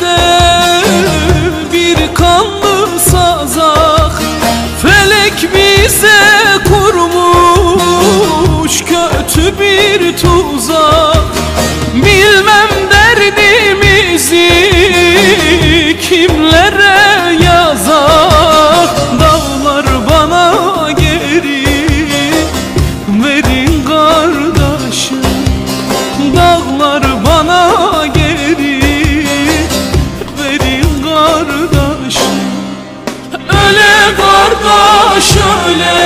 de kardeş öle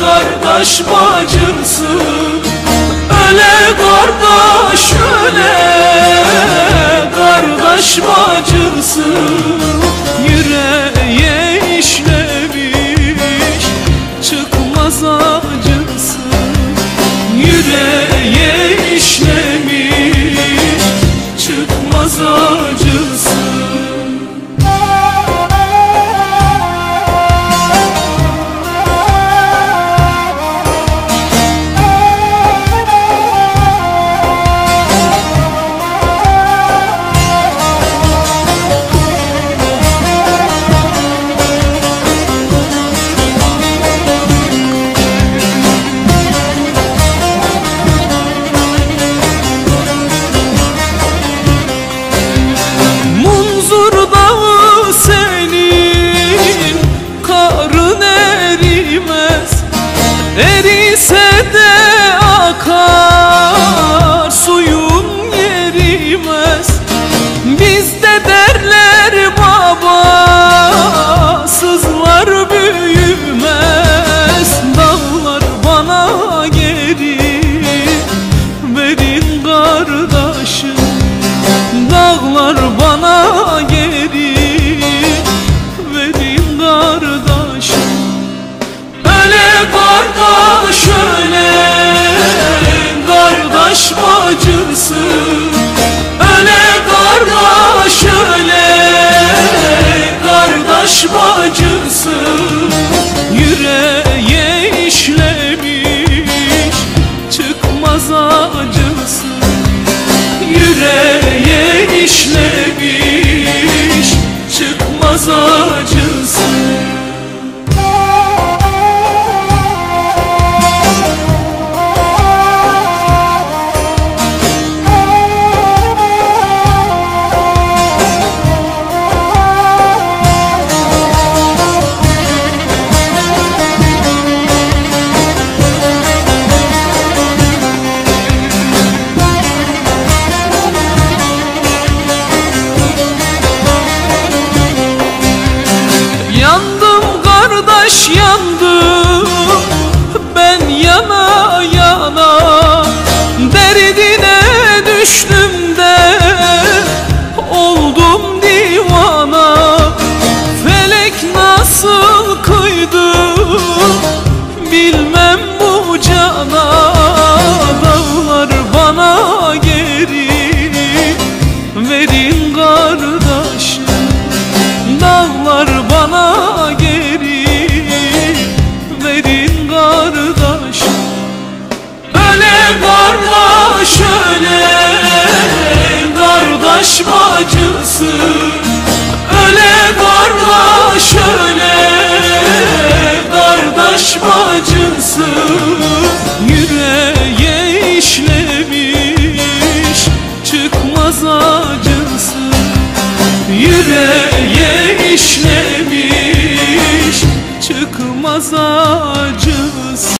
kardeş bacısı Öle kardeş öle kardeş bacısı Yüreğe işlemiş çıkmaz acısı Yüreğe işlemiş çıkmaz acısı kardeşim. Öle kardeş öle kardeş bacısı Öle kardeş öle kardeş bacısı geri Verin kardeşim Dağlar bana geri verin kardeş. Öle kardeş öle kardeş bacısı. Öle kardeş öle kardeş bacısı Yüreğe işlemiş çıkmaz acısı